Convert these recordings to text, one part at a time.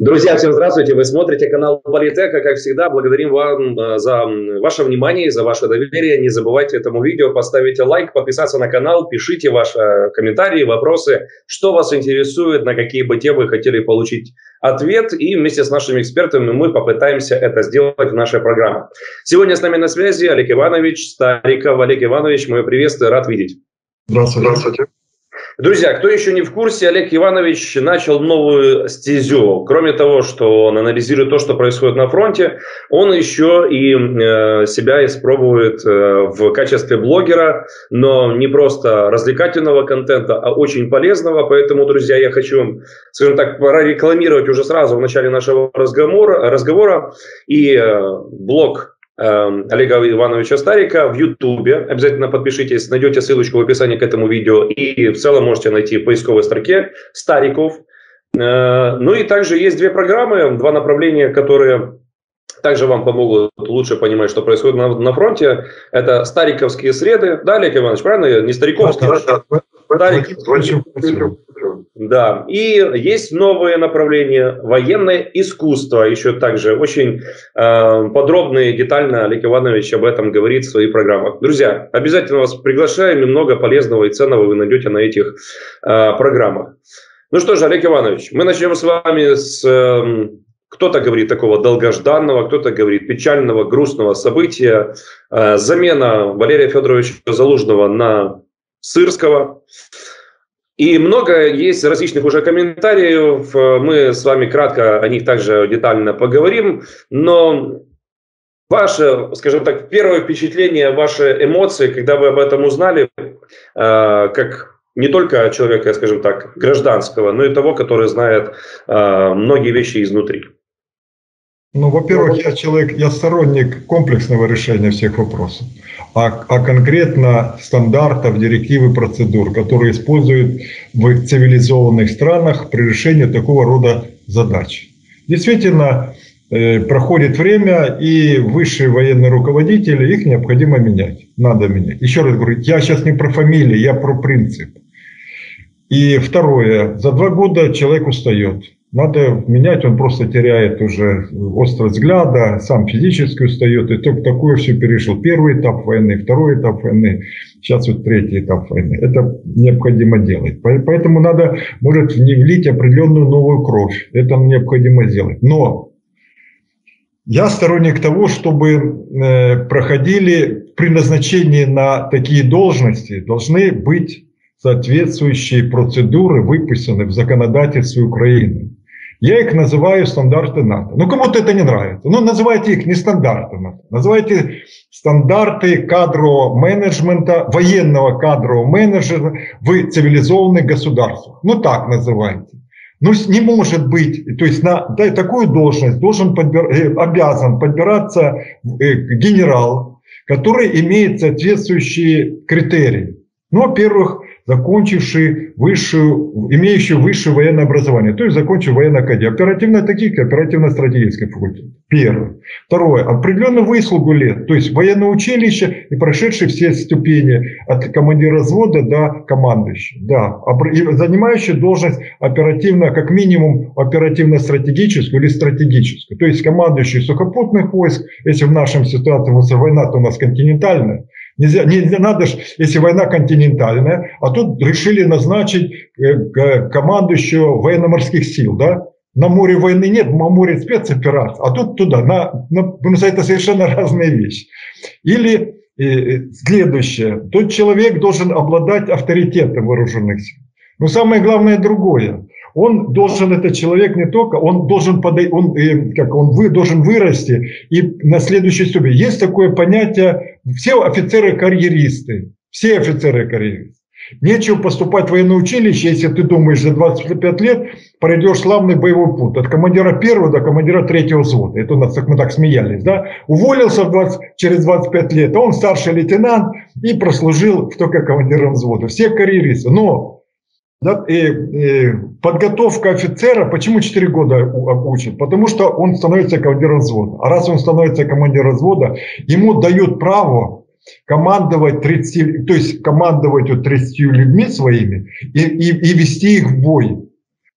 Друзья, всем здравствуйте. Вы смотрите канал Политека. Как всегда, благодарим вам э, за ваше внимание и за ваше доверие. Не забывайте этому видео поставить лайк, подписаться на канал, пишите ваши комментарии, вопросы, что вас интересует, на какие бы темы вы хотели получить ответ. И вместе с нашими экспертами мы попытаемся это сделать в нашей программе. Сегодня с нами на связи Олег Иванович Стариков. Олег Иванович, мое приветствие, рад видеть. Здравствуйте. Здравствуйте. Друзья, кто еще не в курсе, Олег Иванович начал новую стезю. Кроме того, что он анализирует то, что происходит на фронте, он еще и э, себя испробует э, в качестве блогера, но не просто развлекательного контента, а очень полезного. Поэтому, друзья, я хочу, скажем так, прорекламировать уже сразу в начале нашего разговора, и э, блог Олега Ивановича Старика в Ютубе. Обязательно подпишитесь, найдете ссылочку в описании к этому видео. И в целом можете найти в поисковой строке Стариков. Э, ну и также есть две программы, два направления, которые также вам помогут лучше понимать, что происходит на, на фронте. Это стариковские среды. Да, Олег Иванович, правильно? Не стариковские. Да, да, да. Старик... Да, и есть новые направления, военное искусство, еще также очень э, подробно и детально Олег Иванович об этом говорит в своих программах. Друзья, обязательно вас приглашаем, и много полезного и ценного вы найдете на этих э, программах. Ну что же, Олег Иванович, мы начнем с вами с... Э, кто-то говорит такого долгожданного, кто-то говорит печального, грустного события. Э, замена Валерия Федоровича Залужного на Сырского. И много есть различных уже комментариев. Мы с вами кратко о них также детально поговорим. Но ваше, скажем так, первое впечатление, ваши эмоции, когда вы об этом узнали, э, как не только человека, скажем так, гражданского, но и того, который знает э, многие вещи изнутри. Ну, во-первых, я человек, я сторонник комплексного решения всех вопросов а, а конкретно стандартов, директивы, процедур, которые используют в цивилизованных странах при решении такого рода задач. Действительно, э, проходит время, и высшие военные руководители, их необходимо менять. Надо менять. Еще раз говорю, я сейчас не про фамилии, я про принцип. И второе, за два года человек устает. Надо менять, он просто теряет уже острый взгляда, сам физически устает, и только такое все перешел. Первый этап войны, второй этап войны, сейчас вот третий этап войны. Это необходимо делать. Поэтому надо, может, внедрить определенную новую кровь. Это необходимо сделать. Но я сторонник того, чтобы э, проходили при назначении на такие должности, должны быть соответствующие процедуры выписаны в законодательстве Украины. Я их называю стандарты НАТО. Ну, кому-то это не нравится. Ну, называйте их не стандарты НАТО. Называйте стандарты кадрового менеджмента, военного кадрового менеджера в цивилизованных государствах. Ну, так называйте. Ну, не может быть, то есть на да, такую должность должен подбир, э, обязан подбираться э, генерал, который имеет соответствующие критерии. Ну, во-первых, закончивший высшую, имеющий высшее военное образование, то есть закончив военную академию, оперативно-тактический, оперативно-стратегический факультет. Первое. Второе. Определенную выслугу лет, то есть военное училище и прошедший все ступени от командира взвода до командующего. Да. Занимающий должность оперативно, как минимум оперативно-стратегическую или стратегическую. То есть командующий сухопутных войск, если в нашем ситуации война, то у нас континентальная, Нельзя, не, не надо ж, если война континентальная, а тут решили назначить э, командующего военно-морских сил, да? На море войны нет, на море спецоперация, а тут туда. На, на, потому это совершенно разные вещи. Или э, э, следующее. Тот человек должен обладать авторитетом вооруженных сил. Но самое главное другое он должен, этот человек не только, он должен, подой, он, как он вы, должен вырасти и на следующей ступени. Есть такое понятие, все офицеры-карьеристы, все офицеры-карьеристы. Нечего поступать в военное училище, если ты думаешь, за 25 лет пройдешь славный боевой путь. От командира первого до командира третьего взвода. Это у нас, мы так смеялись. Да? Уволился в 20, через 25 лет, а он старший лейтенант и прослужил только командиром взвода. Все карьеристы. Но да, и, и подготовка офицера, почему 4 года учат? Потому что он становится командиром взвода. А раз он становится командиром взвода, ему дают право командовать 30, то есть командовать вот 30 людьми своими и, и, и вести их в бой.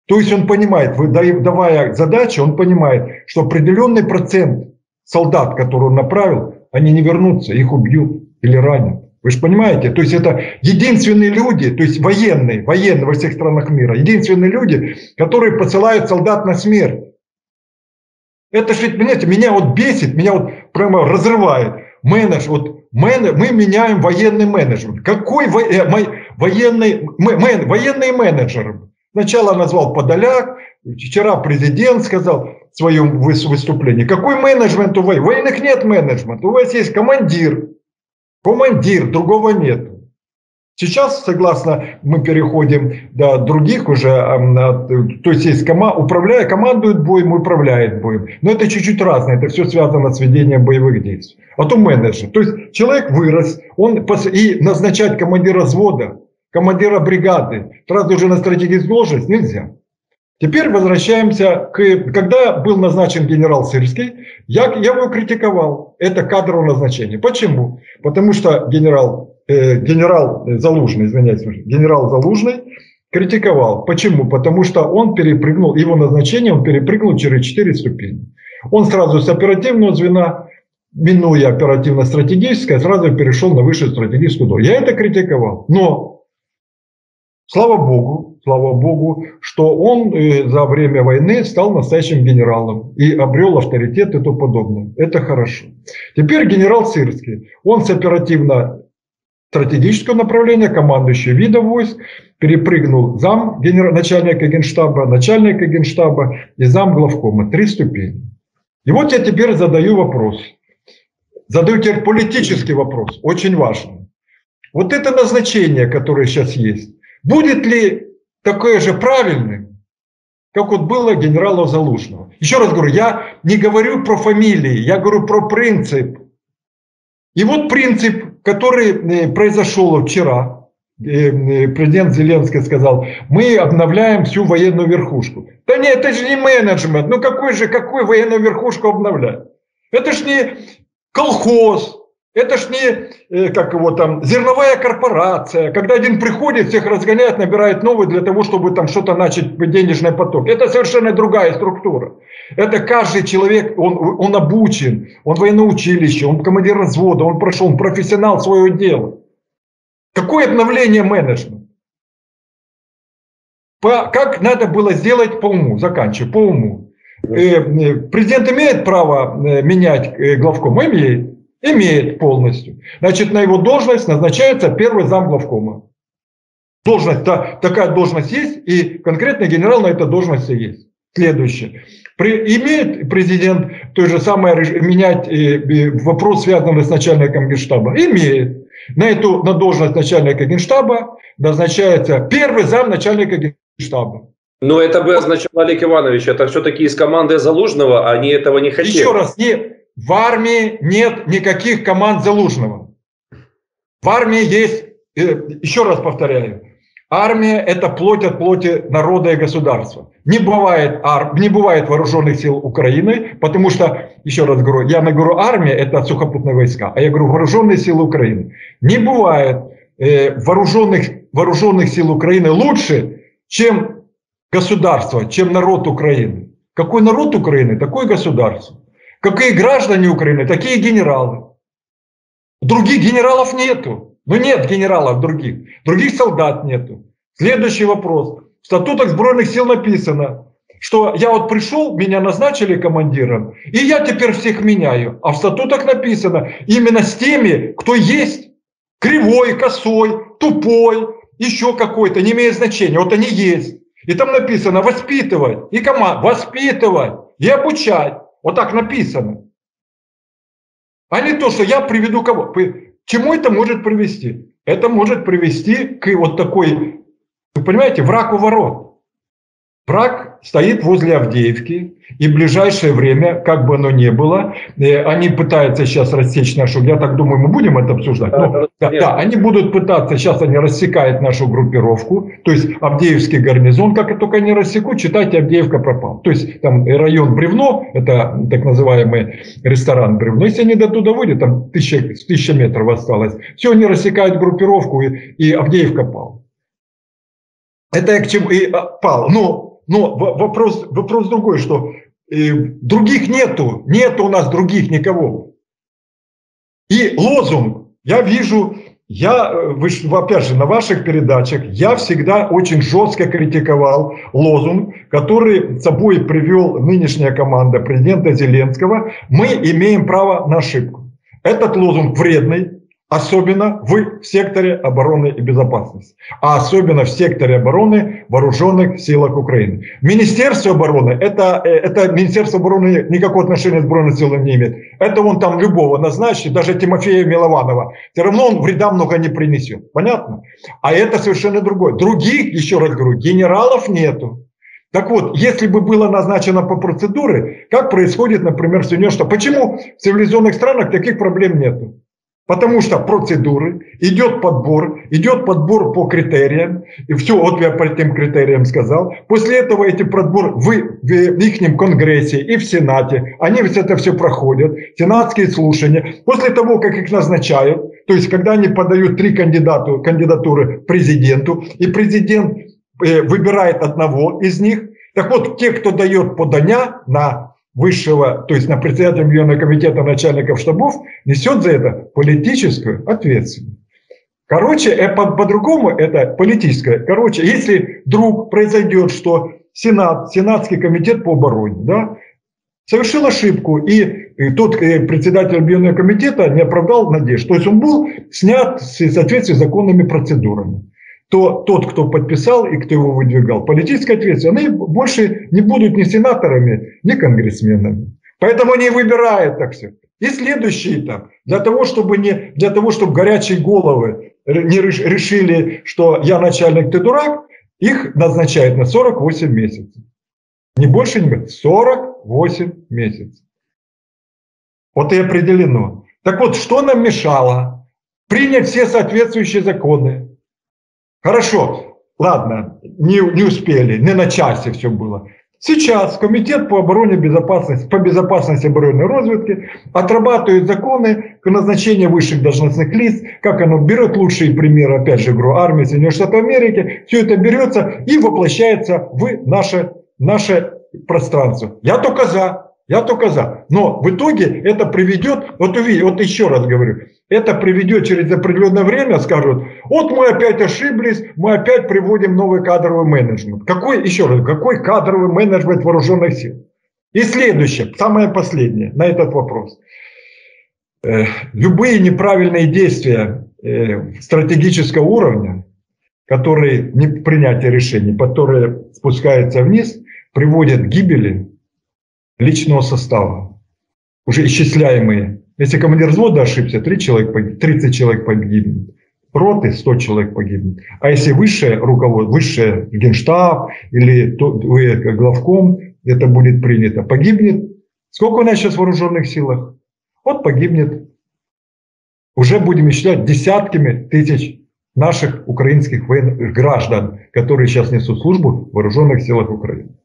То есть он понимает, давая задачи, он понимает, что определенный процент солдат, которые он направил, они не вернутся, их убьют или ранят. Вы же понимаете, то есть это единственные люди, то есть военные, военные во всех странах мира, единственные люди, которые посылают солдат на смерть. Это же, понимаете, меня вот бесит, меня вот прямо разрывает. Менедж, вот мен, мы меняем военный менеджмент. Какой во, э, военный, мен, военный менеджер? Сначала назвал Подоляк, вчера президент сказал в своем выступлении. Какой менеджмент у военных? Военных нет менеджмента, у вас есть командир, Командир, другого нет. Сейчас, согласно, мы переходим до других уже, то есть есть кома, управляя, командует боем, управляет боем. Но это чуть-чуть разное, это все связано с ведением боевых действий. А то менеджер. То есть человек вырос, он и назначать командира взвода, командира бригады, сразу же на стратегическую должность нельзя. Теперь возвращаемся к... Когда был назначен генерал Сырский, я, я его критиковал. Это кадровое назначение. Почему? Потому что генерал, э, генерал Залужный, извиняюсь, генерал Залужный критиковал. Почему? Потому что он перепрыгнул, его назначение он перепрыгнул через 4 ступени. Он сразу с оперативного звена, минуя оперативно-стратегическое, сразу перешел на высшую стратегическую должность. Я это критиковал. Но, слава богу, слава богу, что он э, за время войны стал настоящим генералом и обрел авторитет и то подобное. Это хорошо. Теперь генерал Сырский. Он с оперативно стратегического направления, командующий вида войск, перепрыгнул зам генер... начальника генштаба, начальника генштаба и зам главкома. Три ступени. И вот я теперь задаю вопрос. Задаю теперь политический вопрос, очень важный. Вот это назначение, которое сейчас есть, будет ли такое же правильным, как вот было генерала Залужного. Еще раз говорю, я не говорю про фамилии, я говорю про принцип. И вот принцип, который э, произошел вчера, э, э, президент Зеленский сказал, мы обновляем всю военную верхушку. Да нет, это же не менеджмент, ну какой же, какую военную верхушку обновлять? Это же не колхоз, это ж не, э, как его там, зерновая корпорация, когда один приходит, всех разгоняет, набирает новый для того, чтобы там что-то начать, денежный поток. Это совершенно другая структура. Это каждый человек, он, он обучен, он военное училище, он командир развода, он прошел, он профессионал своего дела. Какое обновление менеджмента? По, как надо было сделать по уму, заканчиваю, по уму. Э, э, президент имеет право менять главком? Имеет. Имеет полностью. Значит, на его должность назначается первый зам главкома. Должность, та, такая должность есть, и конкретный генерал на этой должности есть. Следующее. При, имеет президент то же самое менять э, э, вопрос, связанный с начальником генштаба? Имеет. На эту на должность начальника генштаба назначается первый зам начальника генштаба. Но это бы означало, Олег Иванович, это все-таки из команды Залужного, они этого не хотели. Еще раз, не, в армии нет никаких команд Залужного. В армии есть, э, еще раз повторяю, армия – это плоть от плоти народа и государства. Не бывает, ар, не бывает вооруженных сил Украины, потому что, еще раз говорю, я говорю армия – это сухопутные войска, а я говорю вооруженные силы Украины. Не бывает э, вооруженных, вооруженных сил Украины лучше, чем государство, чем народ Украины. Какой народ Украины, такое государство. Какие граждане Украины, такие генералы. Других генералов нету. Ну нет генералов других. Других солдат нету. Следующий вопрос. В статутах Сбройных сил написано, что я вот пришел, меня назначили командиром, и я теперь всех меняю. А в статутах написано именно с теми, кто есть. Кривой, косой, тупой, еще какой-то, не имеет значения. Вот они есть. И там написано воспитывать и команд, воспитывать и обучать. Вот так написано. А не то, что я приведу кого. К чему это может привести? Это может привести к вот такой, вы понимаете, враг у ворот. Враг стоит возле Авдеевки, и в ближайшее время, как бы оно ни было, э, они пытаются сейчас рассечь нашу, я так думаю, мы будем это обсуждать. Да, ну, да, да, они будут пытаться, сейчас они рассекают нашу группировку, то есть Авдеевский гарнизон, как только они рассекут, читайте, Авдеевка пропал. То есть там район Бревно, это так называемый ресторан Бревно, если они до туда выйдут, там тысяча, тысяча метров осталось, все, они рассекают группировку, и, и Авдеевка пал. Это к чему и а, пал. Но Но вопрос, вопрос другой, что э, других нету, нет у нас других никого. И лозунг, я вижу, я, э, вы, опять же, на ваших передачах я всегда очень жестко критиковал лозунг, который собой привел нынешняя команда президента Зеленского. Мы имеем право на ошибку. Этот лозунг вредный, Особенно в секторе обороны и безопасности, а особенно в секторе обороны вооруженных силах Украины. Министерство обороны, это, э, это Министерство обороны никакого отношения к сбройным силам не имеет. Это он там любого назначит, даже Тимофея Милованова. Все равно он вреда много не принесет. Понятно? А это совершенно другое. Других, еще раз говорю, генералов нету. Так вот, если бы было назначено по процедуре, как происходит, например, в Соединенных Штатах, почему в цивилизованных странах таких проблем нету? Потому что процедуры, идет подбор, идет подбор по критериям, и все, вот я по этим критериям сказал. После этого эти подбор в, в, в их конгрессе и в Сенате, они ведь это все проходят, сенатские слушания. После того, как их назначают, то есть когда они подают три кандидату, кандидатуры президенту, и президент э, выбирает одного из них, так вот, те, кто дает подания на высшего, то есть на председателя Миллионного комитета начальников штабов, несет за это политическую ответственность. Короче, э, по-другому по это политическое. Короче, если вдруг произойдет, что Сенат, Сенатский комитет по обороне, да, совершил ошибку, и, и тот и председатель Объединенного комитета не оправдал надежд. То есть он был снят в соответствии с законными процедурами то тот, кто подписал и кто его выдвигал, политическая ответственность, они больше не будут ни сенаторами, ни конгрессменами. Поэтому они выбирают так все. И следующий этап. Для того, чтобы, не, для того, чтобы горячие головы не решили, что я начальник, ты дурак, их назначают на 48 месяцев. Не больше, не меньше. 48 месяцев. Вот и определено. Так вот, что нам мешало принять все соответствующие законы, Хорошо, ладно, не, не успели, не на часе все было. Сейчас Комитет по обороне безопасности, по безопасности оборонной разведки отрабатывает законы к назначению высших должностных лиц, как оно берет лучшие примеры, опять же, говорю, армии Соединенных Штатов Америки, все это берется и воплощается в наше, наше пространство. Я только за. Я только за. Но в итоге это приведет, вот увидите, вот еще раз говорю, это приведет через определенное время, скажут, вот мы опять ошиблись, мы опять приводим новый кадровый менеджмент. Какой, еще раз, какой кадровый менеджмент вооруженных сил? И следующее, самое последнее на этот вопрос. Э, любые неправильные действия э, стратегического уровня, которые не принятие решений, которые спускаются вниз, приводят к гибели личного состава, уже исчисляемые. Если командир взвода ошибся, 3 человек, 30 человек погибнет. Роты 100 человек погибнет. А если высшее руководство, высшее генштаб или главком, это будет принято, погибнет. Сколько у нас сейчас в вооруженных силах? Вот погибнет. Уже будем считать десятками тысяч наших украинских граждан, которые сейчас несут службу в вооруженных силах Украины.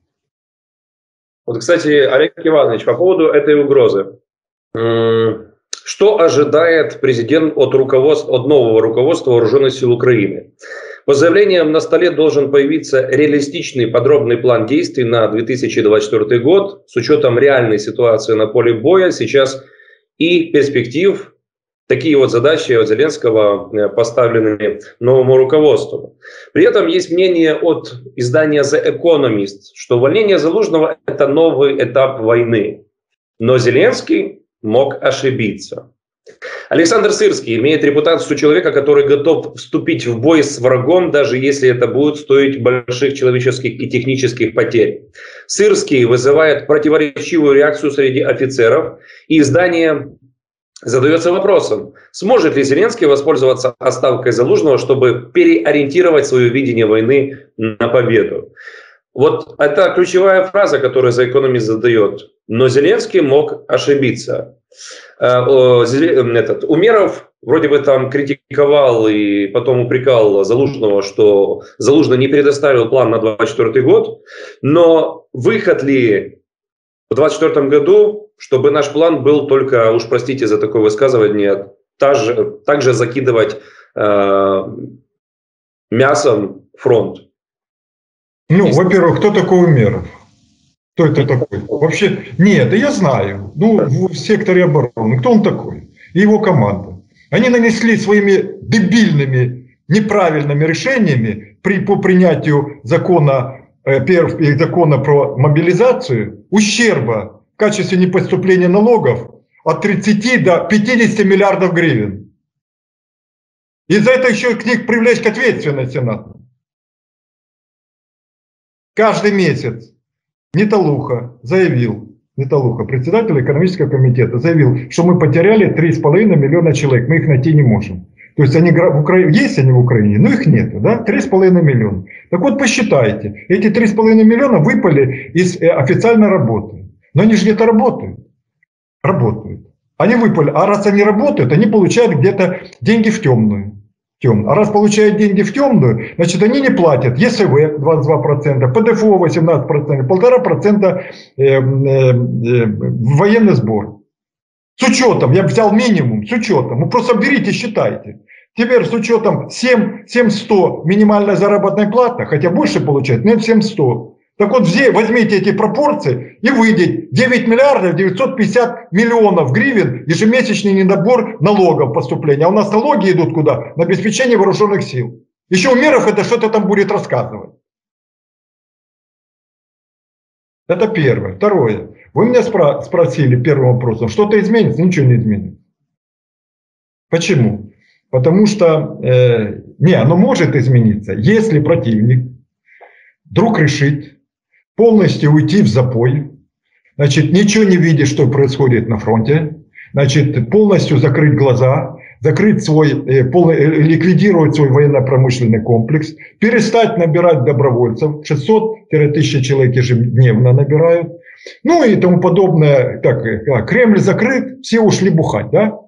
Вот, кстати, Олег Иванович, по поводу этой угрозы. Что ожидает президент от, руководства, от нового руководства Вооруженных сил Украины? По заявлениям на столе должен появиться реалистичный подробный план действий на 2024 год с учетом реальной ситуации на поле боя сейчас и перспектив Такие вот задачи от Зеленского э, поставлены новому руководству. При этом есть мнение от издания The Economist, что увольнение Залужного – это новый этап войны. Но Зеленский мог ошибиться. Александр Сырский имеет репутацию человека, который готов вступить в бой с врагом, даже если это будет стоить больших человеческих и технических потерь. Сырский вызывает противоречивую реакцию среди офицеров, и издание задается вопросом, сможет ли Зеленский воспользоваться оставкой Залужного, чтобы переориентировать свое видение войны на победу. Вот это ключевая фраза, которую за экономист задает. Но Зеленский мог ошибиться. Э, этот, Умеров вроде бы там критиковал и потом упрекал Залужного, что Залужный не предоставил план на 2024 год, но выход ли в 2024 году, чтобы наш план был только, уж простите за такое высказывание, также, также закидывать э, мясом фронт. Ну, во-первых, кто такой Умеров? Кто это такой? Вообще, нет, я знаю. Ну, в секторе обороны. Кто он такой? И его команда. Они нанесли своими дебильными, неправильными решениями при, по принятию закона, э, перв, закона про мобилизацию ущерба в качестве непоступления налогов от 30 до 50 миллиардов гривен. И за это еще к них привлечь к ответственности надо. Каждый месяц Неталуха заявил, Неталуха, председатель экономического комитета, заявил, что мы потеряли 3,5 миллиона человек, мы их найти не можем. То есть они в Украине, есть они в Украине, но их нет, да, 3,5 миллиона. Так вот посчитайте, эти 3,5 миллиона выпали из э, официальной работы. Но они же где-то работают. Работают. Они выпали. А раз они работают, они получают где-то деньги в темную темную. А раз получают деньги в темную, значит, они не платят ЕСВ 22%, ПДФО 18%, 1,5% э, э, э, военный сбор. С учетом, я взял минимум, с учетом. Вы просто берите, считайте. Теперь с учетом 7, 700 минимальная заработная плата, хотя больше получает, нет 700. Так вот, возьмите эти пропорции и выйдет 9 миллиардов 950 миллионов гривен ежемесячный недобор налогов поступления. А у нас налоги идут куда? На обеспечение вооруженных сил. Еще Умеров это что-то там будет рассказывать. Это первое. Второе. Вы меня спро спросили первым вопросом, что-то изменится? Ничего не изменится. Почему? Потому что, э, не, оно может измениться, если противник вдруг решит полностью уйти в запой, значит, ничего не видеть, что происходит на фронте, значит, полностью закрыть глаза, закрыть свой, э, пол, э, ликвидировать свой военно-промышленный комплекс, перестать набирать добровольцев, 600-1000 человек ежедневно набирают, ну и тому подобное. Так, э, Кремль закрыт, все ушли бухать, да?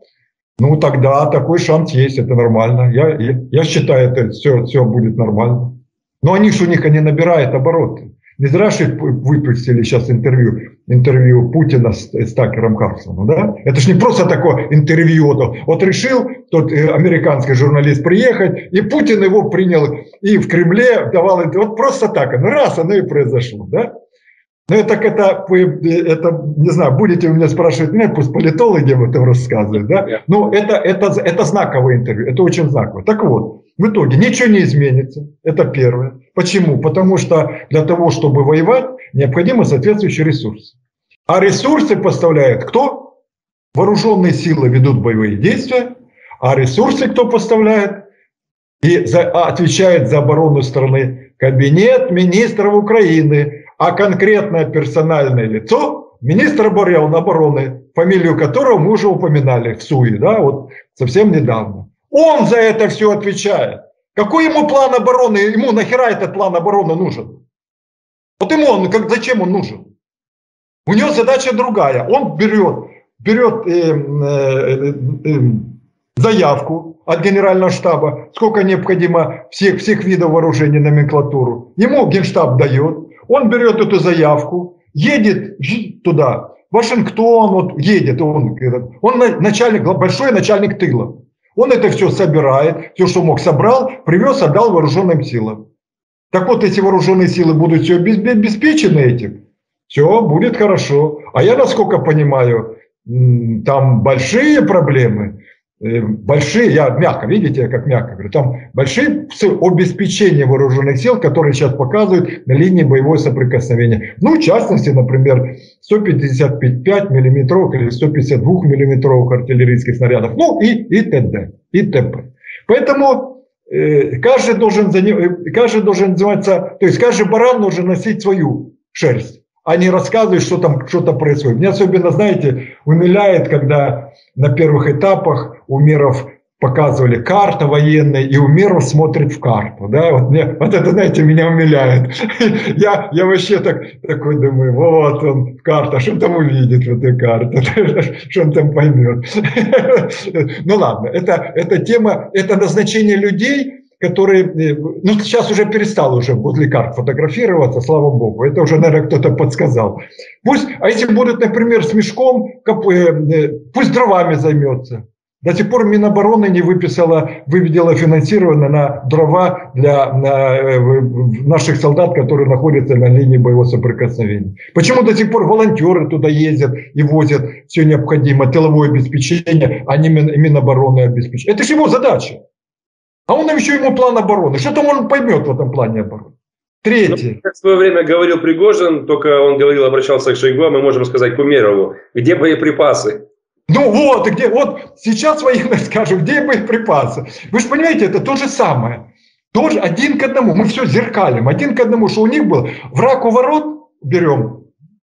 Ну тогда такой шанс есть, это нормально. Я, я, я считаю, это все, все будет нормально. Но они же у них они набирают обороты. Не зря же выпустили сейчас интервью, интервью Путина с, с Такером Карлсоном. Да? Это же не просто такое интервью. Вот решил тот э, американский журналист приехать, и Путин его принял и в Кремле давал Вот просто так. Ну раз оно и произошло. Да? Ну, это, это, это, не знаю, будете у меня спрашивать, нет, пусть политологи об этом рассказывают, да? Но это, это, это знаковое интервью, это очень знаковое. Так вот, в итоге ничего не изменится, это первое. Почему? Потому что для того, чтобы воевать, необходимы соответствующие ресурсы. А ресурсы поставляет кто? Вооруженные силы ведут боевые действия, а ресурсы кто поставляет? И за, а отвечает за оборону страны Кабинет министров Украины, а конкретное персональное лицо министр обороны, фамилию которого мы уже упоминали в СУИ, да, вот совсем недавно. Он за это все отвечает. Какой ему план обороны? Ему нахера этот план обороны нужен? Вот ему он, как, зачем он нужен? У него задача другая. Он берет, берет э, э, э, заявку от генерального штаба, сколько необходимо всех, всех видов вооружений, номенклатуру. Ему генштаб дает, он берет эту заявку, едет туда, Вашингтон, вот едет, он, он начальник, большой начальник тыла. Он это все собирает, все, что мог, собрал, привез, отдал вооруженным силам. Так вот, если вооруженные силы будут все обеспечены этим, все будет хорошо. А я, насколько понимаю, там большие проблемы большие, я мягко, видите, как мягко говорю, там большие обеспечения вооруженных сил, которые сейчас показывают на линии боевого соприкосновения. Ну, в частности, например, 155 миллиметровых или 152 миллиметровых артиллерийских снарядов, ну и, и т.д. и т.п. Поэтому э, каждый, должен, э, каждый должен заниматься, то есть каждый баран должен носить свою шерсть а не рассказывать, что там что-то происходит. Меня особенно, знаете, умиляет, когда на первых этапах Умеров показывали карта военная, и Умеров смотрит в карту. Да? Вот, мне, вот это, знаете, меня умиляет. Я, я вообще так, такой думаю, вот он, карта, что он там увидит в этой карте, что он там поймет. Ну ладно, это, это тема, это назначение людей, которые, э, ну сейчас уже перестал уже возле карт фотографироваться, слава богу, это уже, наверное, кто-то подсказал. Пусть, а если будут, например, с мешком, э, э, пусть дровами займется. До сих пор Минобороны не выписала, выведела финансирование на дрова для на, э, наших солдат, которые находятся на линии боевого соприкосновения. Почему до сих пор волонтеры туда ездят и возят все необходимое, тыловое обеспечение, а не Минобороны обеспечение? Это же его задача. А он еще ему план обороны. Что там он поймет в этом плане обороны? Третье. Ну, как в свое время говорил Пригожин, только он говорил, обращался к Шойгу, а мы можем сказать к Умерову. Где боеприпасы? Ну вот, где, вот сейчас военные скажут, где боеприпасы? Вы же понимаете, это то же самое. Тоже один к одному. Мы все зеркалим. Один к одному, что у них был враг у ворот, берем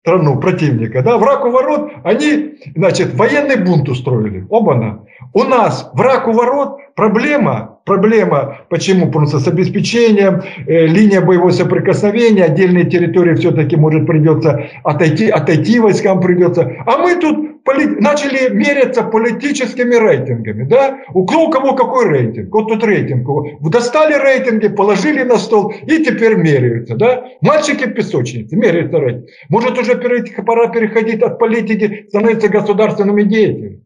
страну противника, да, враг у ворот, они, значит, военный бунт устроили. Оба-на. У нас враг у ворот, проблема, проблема, почему? Просто с обеспечением, э, линия боевого соприкосновения, отдельные территории все-таки может придется отойти, отойти войскам придется. А мы тут поли, начали меряться политическими рейтингами, да? У кого, у кого какой рейтинг? Вот тут рейтинг. Достали рейтинги, положили на стол и теперь меряются, да? Мальчики в песочнице, меряются рейтинг. Может уже пора переходить от политики, становиться государственными деятелями.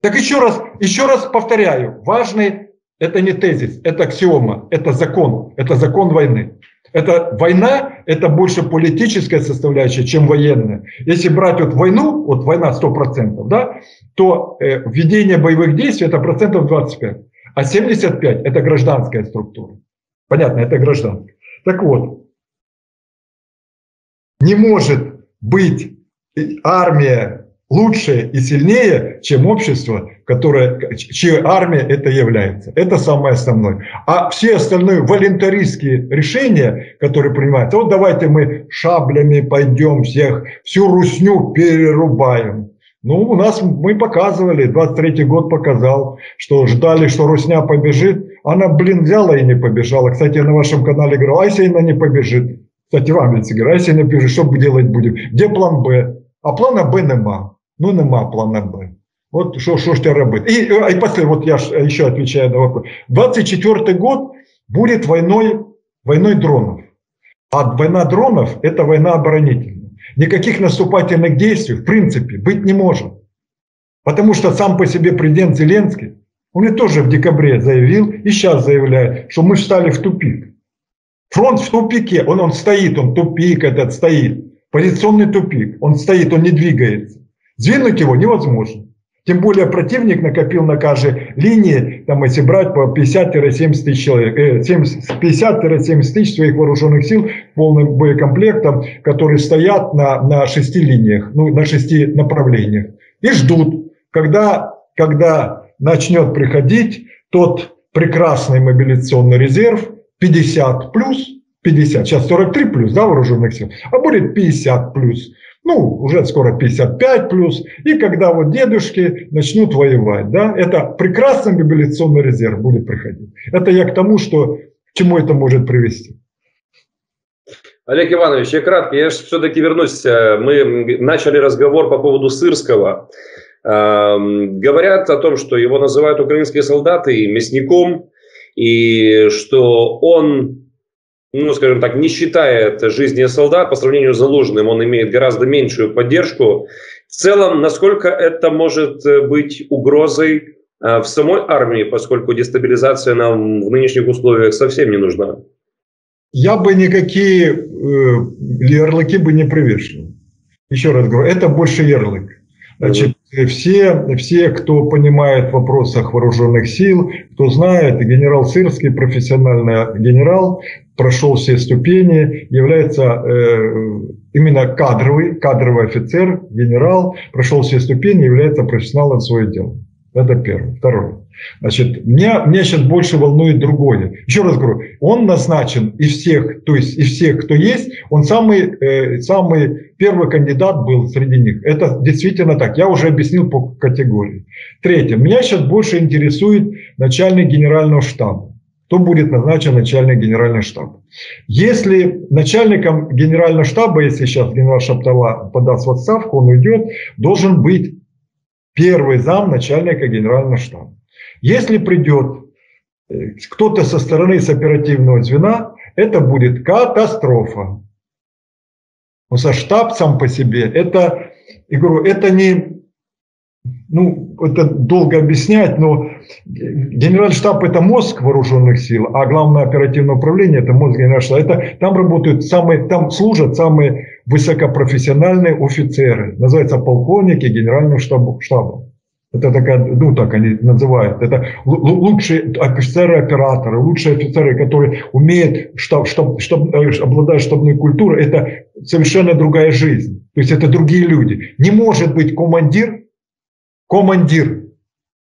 Так еще раз, еще раз повторяю, важный это не тезис, это аксиома, это закон, это закон войны. Это война, это больше политическая составляющая, чем военная. Если брать вот войну, вот война 100%, да, то э, введение боевых действий это процентов 25, а 75 это гражданская структура. Понятно, это гражданская. Так вот, не может быть армия лучше и сильнее, чем общество, которое, чья армия это является. Это самое основное. А все остальные волонтаристские решения, которые принимаются, вот давайте мы шаблями пойдем всех, всю русню перерубаем. Ну, у нас мы показывали, 23 год показал, что ждали, что Русня побежит. Она, блин, взяла и не побежала. Кстати, я на вашем канале говорил, а если она не побежит? Кстати, вам ведь говорю, а если не побежит, что делать будем? Где план Б? А плана Б нема. Ну, нема плана Б. От що що ж тебе робити? І, і після, от я ще відповідаю на вопрос. 24 год будет войной, войной дронов. А война дронов – это война оборонительная. Никаких наступательных действий в принципе быть не может. Потому что сам по себе президент Зеленский, он и тоже в декабре заявил, и сейчас заявляет, что мы встали в тупик. Фронт в тупике, он, он стоит, он тупик этот стоит. Позиционный тупик, он стоит, он не двигается. Сдвинуть его невозможно. Тем более противник накопил на каждой линии, там, если брать по 50-70 тысяч человек, э, 50-70 тысяч своих вооруженных сил полным боекомплектом, которые стоят на, на шести линиях, ну, на шести направлениях. И ждут, когда, когда начнет приходить тот прекрасный мобилизационный резерв 50 плюс, 50, сейчас 43 плюс, да, вооруженных сил, а будет 50 плюс ну, уже скоро 55 плюс, и когда вот дедушки начнут воевать, да, это прекрасный мобилизационный резерв будет приходить. Это я к тому, что к чему это может привести. Олег Иванович, я кратко, я все-таки вернусь. Мы начали разговор по поводу Сырского. Эм, говорят о том, что его называют украинские солдаты мясником, и что он ну, скажем так, не считает жизни солдат, по сравнению с Залужным он имеет гораздо меньшую поддержку. В целом, насколько это может э, быть угрозой э, в самой армии, поскольку дестабилизация нам в нынешних условиях совсем не нужна? Я бы никакие э, ярлыки бы не привешивал. Еще раз говорю, это больше ярлык. Значит, все, все, кто понимает в вопросах вооруженных сил, кто знает, генерал Сырский, профессиональный генерал, прошел все ступени, является э, именно кадровый, кадровый офицер, генерал, прошел все ступени, является профессионалом своего дела. Это первое. Второе. Значит, меня, меня сейчас больше волнует другое. Еще раз говорю, он назначен из всех, то есть из всех, кто есть, он самый, э, самый первый кандидат был среди них. Это действительно так. Я уже объяснил по категории. Третье. Меня сейчас больше интересует начальник генерального штаба кто будет назначен начальник генерального штаба. Если начальником генерального штаба, если сейчас генерал Шаптова подаст в отставку, он уйдет, должен быть первый зам начальника генерального штаба. Если придет э, кто-то со стороны с оперативного звена, это будет катастрофа. Но со штаб по себе, это, я говорю, это не ну, это долго объяснять, но генеральный штаб – это мозг вооруженных сил, а главное оперативное управление – это мозг генерального штаба. Это, там работают самые, там служат самые высокопрофессиональные офицеры. Называются полковники генерального штаба. штаба. Это такая, ну так они называют. Это лучшие офицеры-операторы, лучшие офицеры, которые умеют, штаб, штаб, штаб, э, обладают штабной культурой. Это совершенно другая жизнь. То есть это другие люди. Не может быть командир, командир,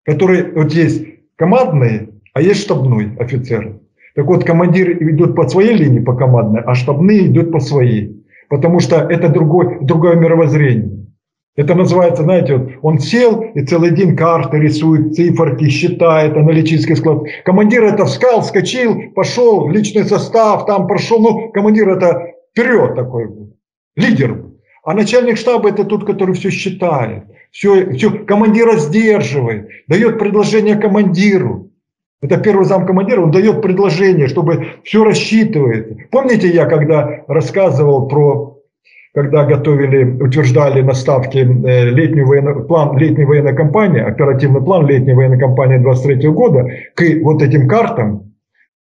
который вот есть командный, а есть штабной офицер. Так вот, командир идет по своей линии, по командной, а штабные идут по своей. Потому что это другой, другое мировоззрение. Это называется, знаете, вот он сел и целый день карты рисует, циферки, считает, аналитический склад. Командир это вскал, вскочил, пошел, личный состав, там прошел. Ну, командир это вперед такой, лидер. А начальник штаба это тот, который все считает, все, все командира сдерживает, дает предложение командиру. Это первый зам командира, он дает предложение, чтобы все рассчитывает. Помните, я когда рассказывал про когда готовили, утверждали на ставке э, летнюю военно, план летней военной кампании, оперативный план летней военной кампании 23 года, к вот этим картам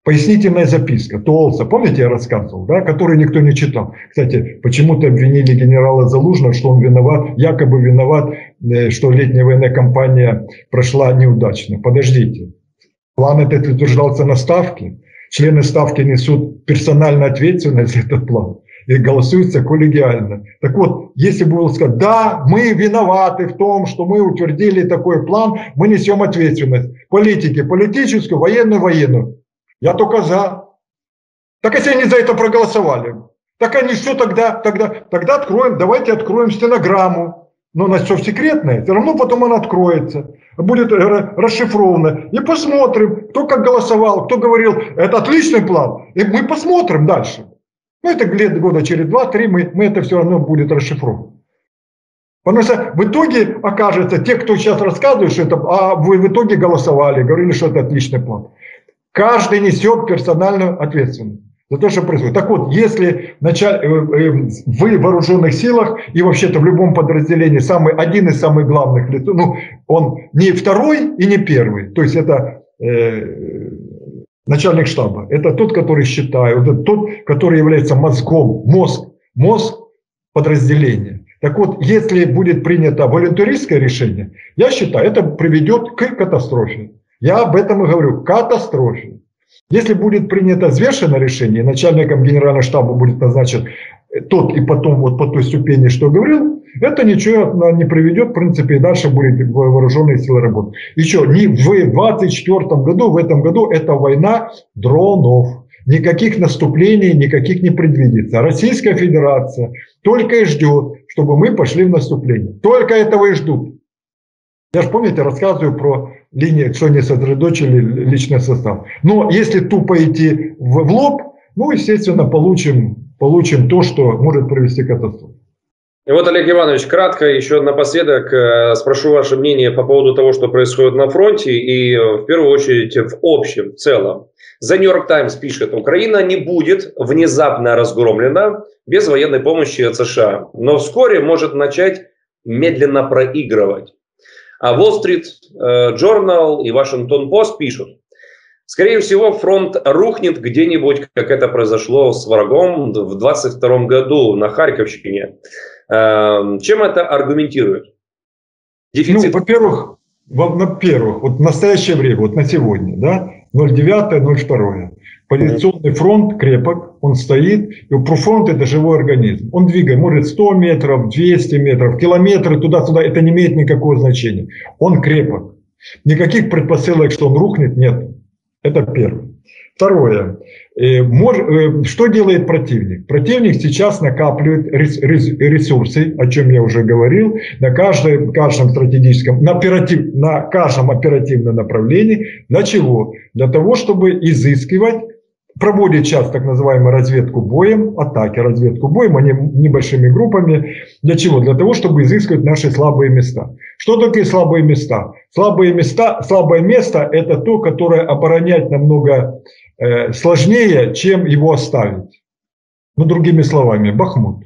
пояснительная записка, Толса, помните, я рассказывал, да, который никто не читал. Кстати, почему-то обвинили генерала Залужного, что он виноват, якобы виноват, э, что летняя военная кампания прошла неудачно. Подождите, план этот утверждался на ставке, члены ставки несут персональную ответственность за этот план и голосуется коллегиально. Так вот, если бы было сказать, да, мы виноваты в том, что мы утвердили такой план, мы несем ответственность. Политики политическую, военную военную. Я только за. Так если они за это проголосовали, так они все тогда, тогда, тогда откроем, давайте откроем стенограмму. Но у нас все секретное, все равно потом она откроется, будет расшифровано. И посмотрим, кто как голосовал, кто говорил, это отличный план. И мы посмотрим дальше. Ну, это лет года через два-три мы, мы это все равно будет расшифровано. Потому что в итоге окажется, те, кто сейчас рассказывает, что это, а вы в итоге голосовали, говорили, что это отличный план. Каждый несет персональную ответственность за то, что происходит. Так вот, если. Э, э, вы в вооруженных силах и вообще-то в любом подразделении самый, один из самых главных лиц, ну, он не второй и не первый, то есть это э, начальник штаба. Это тот, который считает, это тот, который является мозгом, мозг, мозг подразделения. Так вот, если будет принято волонтеристское решение, я считаю, это приведет к катастрофе. Я об этом и говорю, катастрофе. Если будет принято взвешенное решение, начальником генерального штаба будет назначен тот и потом вот по той ступени, что говорил, это ничего не приведет, в принципе, и дальше будет вооруженные силы работать. Еще не в 2024 году, в этом году это война дронов. Никаких наступлений, никаких не предвидится. Российская Федерация только и ждет, чтобы мы пошли в наступление. Только этого и ждут. Я же, помните, рассказываю про линии, что они сосредоточили личный состав. Но если тупо идти в, в лоб, ну, естественно, получим, получим то, что может привести к катастрофе. И вот, Олег Иванович, кратко еще напоследок э, спрошу ваше мнение по поводу того, что происходит на фронте и э, в первую очередь в общем, в целом. The New York Times пишет, Украина не будет внезапно разгромлена без военной помощи от США, но вскоре может начать медленно проигрывать. А Wall Street э, Journal и Washington Post пишут, Скорее всего, фронт рухнет где-нибудь, как это произошло с врагом в 22 году на Харьковщине. Эм, чем это аргументирует? Дефицит? Ну, во-первых, во-первых, вот в настоящее время, вот на сегодня, да, 0,9-0,2. Позиционный фронт крепок, он стоит, и фронт это живой организм. Он двигает, может 100 метров, 200 метров, километры туда-суда, это не имеет никакого значения. Он крепок. Никаких предпосылок, что он рухнет, нет. Это первое. Второе. Э, э, что делает противник? Противник сейчас накапливает ресурсы, о чем я уже говорил, на каждом, каждом стратегическом, на, оператив, на каждом оперативном направлении. Для чего? Для того, чтобы изыскивать проводит сейчас так называемую разведку боем, атаки разведку боем, они небольшими группами. Для чего? Для того, чтобы изыскивать наши слабые места. Что такое слабые места? Слабые места, слабое место – это то, которое оборонять намного Э, сложнее, чем его оставить. Ну, другими словами, Бахмут.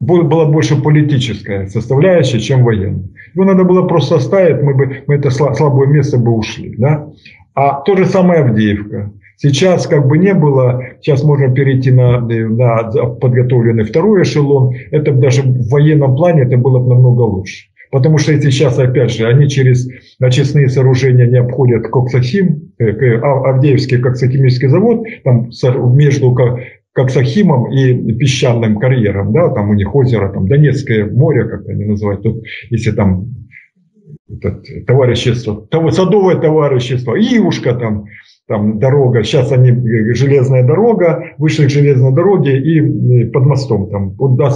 была больше политическая составляющая, чем военная. Его надо было просто оставить, мы бы мы это слабое место бы ушли. Да? А то же самое Авдеевка. Сейчас как бы не было, сейчас можно перейти на, на подготовленный второй эшелон. Это даже в военном плане это было бы намного лучше. Потому что если сейчас, опять же, они через очистные сооружения не обходят Коксахим, э, а, Авдеевский коксохимический завод, там между Коксахимом и песчаным карьером, да, там у них озеро, там Донецкое море, как они называют, тут, если там товарищество, садовое товарищество, Ивушка там, там дорога, сейчас они, э, железная дорога, вышли к железной дороге и под мостом там, вот, да,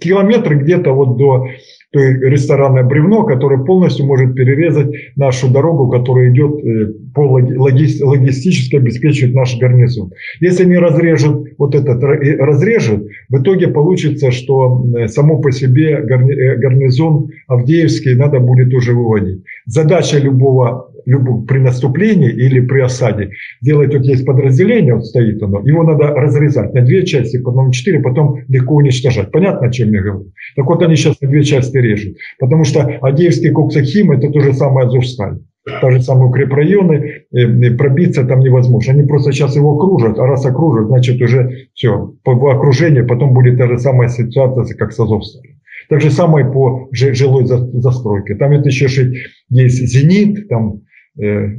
километры где-то вот до то ресторанное бревно, которое полностью может перерезать нашу дорогу, которая идет э, по логи, логистически обеспечивает наш гарнизон. Если не разрежут вот этот разрежет, в итоге получится, что само по себе э, гарнизон Авдеевский надо будет уже выводить. Задача любого при наступлении или при осаде делать, вот есть подразделение, вот стоит оно, его надо разрезать на две части, потом на четыре, потом легко уничтожать. Понятно, о чем я говорю? Так вот они сейчас на две части режут. Потому что Адеевский коксохим – это то же самое Азовсталь. Та же самые укрепрайоны, э, э, пробиться там невозможно. Они просто сейчас его окружат, а раз окружат, значит уже все, по окружению потом будет та же самая ситуация, как с Азовсталем. Так же самое по жилой застройке. Там это еще есть «Зенит», там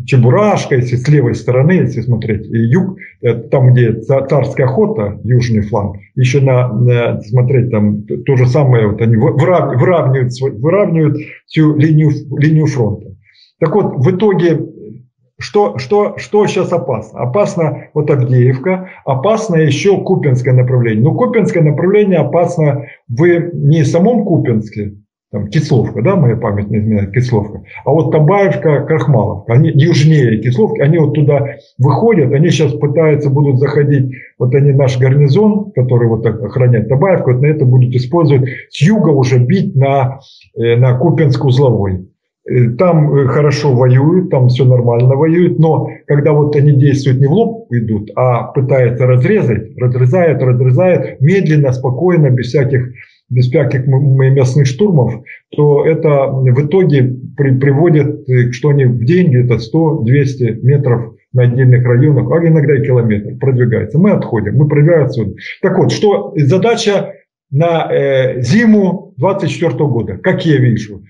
Чебурашка, если с левой стороны, если смотреть, юг, э, там, где царская охота, южный фланг, еще на, на смотреть там то же самое, вот они выравнивают, выравнивают всю линию, линию фронта. Так вот, в итоге, что, что, что сейчас опасно? Опасно вот Авдеевка, опасно еще Купинское направление. Но Купинское направление опасно в не самом Купинске, там, Кисловка, да, моя память не изменяет, Кисловка. А вот Табаевка, Крахмаловка, они южнее Кисловки, они вот туда выходят, они сейчас пытаются, будут заходить, вот они наш гарнизон, который вот охраняет Табаевку, вот на это будут использовать, с юга уже бить на, э, на Купинск-Узловой. Э, там э, хорошо воюют, там все нормально воюют, но когда вот они действуют не в лоб идут, а пытаются разрезать, разрезают, разрезают, медленно, спокойно, без всяких без всяких мясных штурмов, то это в итоге при, приводит, что они в день где-то 100-200 метров на отдельных районах, а иногда и километр продвигается. Мы отходим, мы продвигаем отсюда. Так вот, что задача на э, зиму 24 года, как я вижу,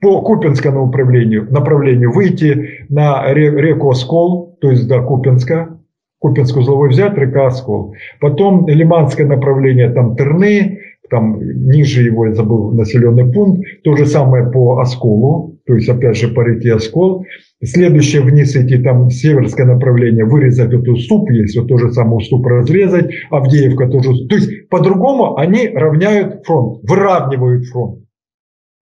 по Купинскому направлению, направлению выйти на реку Оскол, то есть до Купинска, Купинскую узловой взять, река Оскол. Потом Лиманское направление, там Терны, там ниже его, я забыл, населенный пункт. То же самое по Осколу, то есть опять же по реке Оскол. Следующее вниз идти, там северское направление, вырезать вот уступ, есть вот то же самое уступ разрезать, Авдеевка тоже. То есть по-другому они равняют фронт, выравнивают фронт.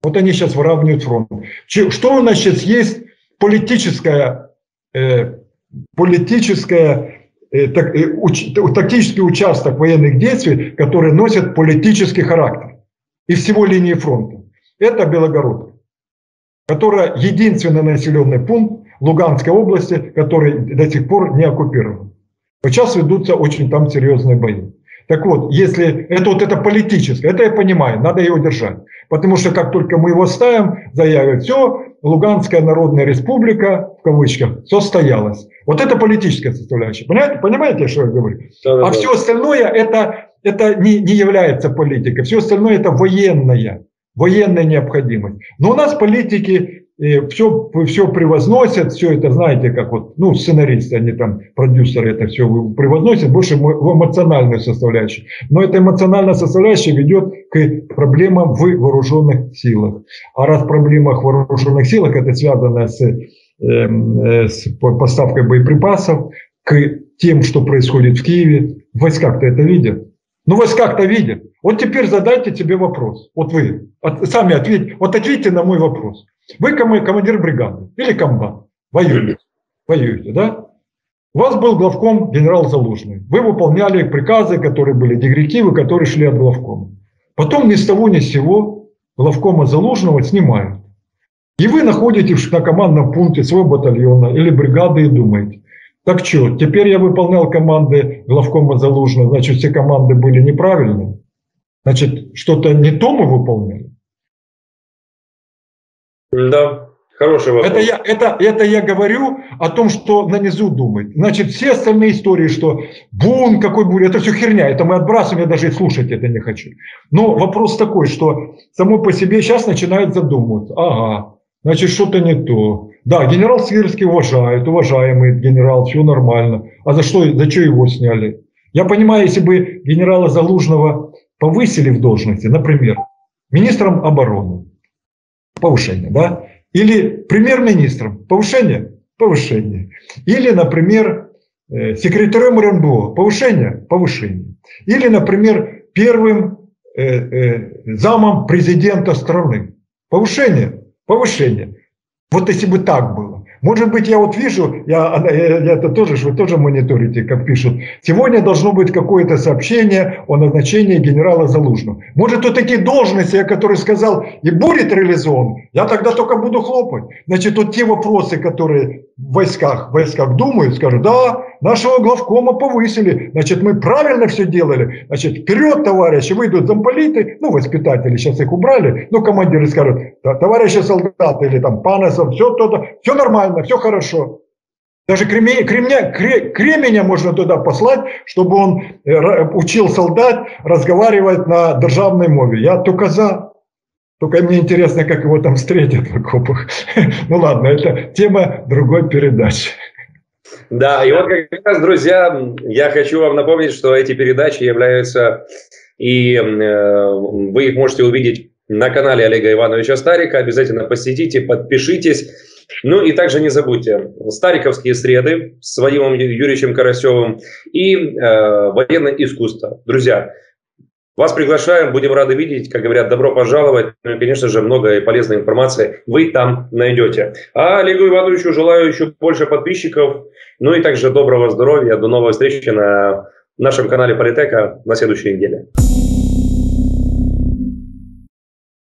Вот они сейчас выравнивают фронт. Что у нас сейчас есть? Политическая, э, политическая Э, э, тактический участок военных действий, который носит политический характер из всего линии фронта. Это Белогород, которая единственный населенный пункт Луганской области, который до сих пор не оккупирован. Сейчас ведутся очень там серьезные бои. Так вот, если это вот это политическое, это я понимаю, надо его держать. Потому что как только мы его ставим, заявят, все, Луганская Народная Республика, в кавычках, состоялась. Вот это политическая составляющая. Понимаете, понимаете, что я говорю? Да, да, а да. все остальное это, это не, не является политикой. Все остальное это военная, военная необходимость. Но у нас политики все, все превозносят, все это, знаете, как вот, ну, сценаристы, они там, продюсеры это все превозносят, больше в эмоциональную составляющую. Но эта эмоциональная составляющая ведет к проблемам в вооруженных силах. А раз в проблемах в вооруженных силах это связано с, э, с поставкой боеприпасов, к тем, что происходит в Киеве, войска-то это видят. Ну, войска-то видят. Вот теперь задайте себе вопрос. Вот вы сами ответьте, вот ответьте на мой вопрос. Вы командир бригады или комбат, воюете, воюете, да? У вас был главком генерал Залужный. Вы выполняли приказы, которые были директивы, которые шли от главкома. Потом ни с того ни с сего главкома Залужного снимают. И вы находитесь на командном пункте своего батальона или бригады и думаете, так что, теперь я выполнял команды главкома Залужного, значит все команды были неправильные. Значит, что-то не то мы выполняли? Да, Хороший вопрос. Это я, это, это я говорю о том, что на низу думать. Значит, все остальные истории, что бун какой будет, это все херня, это мы отбрасываем, я даже и слушать это не хочу. Но вопрос такой, что само по себе сейчас начинают задумываться. Ага, значит, что-то не то. Да, генерал Свирский уважает, уважаемый генерал, все нормально. А за что, за что его сняли? Я понимаю, если бы генерала Залужного повысили в должности, например, министром обороны, повышение, да, или премьер-министром. Повышение? Повышение. Или, например, э, секретарем РНБО. Повышение? Повышение. Или, например, первым э, э, замом президента страны. Повышение? Повышение. Вот если бы так было. Может быть, я вот вижу, я, я, я это тоже, вы тоже мониторите, как пишут, сегодня должно быть какое-то сообщение о назначении генерала Залужного. Может, вот такие должности, о которых сказал, и будет реализован, я тогда только буду хлопать. Значит, вот те вопросы, которые в войсках, в войсках думают, скажут, да, нашего главкома повысили, значит, мы правильно все делали, значит, вперед, товарищи, выйдут замполиты, ну, воспитатели, сейчас их убрали, ну, командиры скажут, товарищи солдаты или там панасов, все то-то, все нормально, все хорошо. Даже кремня, кремня, кременя можно туда послать, чтобы он э, учил солдат разговаривать на державной мове. Я только за. Только мне интересно, как его там встретят в окопах. Ну ладно, это тема другой передачи. Да, и вот как раз, друзья, я хочу вам напомнить, что эти передачи являются, и э, вы их можете увидеть на канале Олега Ивановича Старика. Обязательно посетите, подпишитесь. Ну и также не забудьте, Стариковские среды с Вадимом Юрьевичем Карасевым и э, военное искусство. Друзья, вас приглашаем, будем рады видеть, как говорят, добро пожаловать. Ну и, конечно же, много полезной информации вы там найдете. А Олегу Ивановичу желаю еще больше подписчиков, ну и также доброго здоровья. До новой встречи на нашем канале Политека на следующей неделе.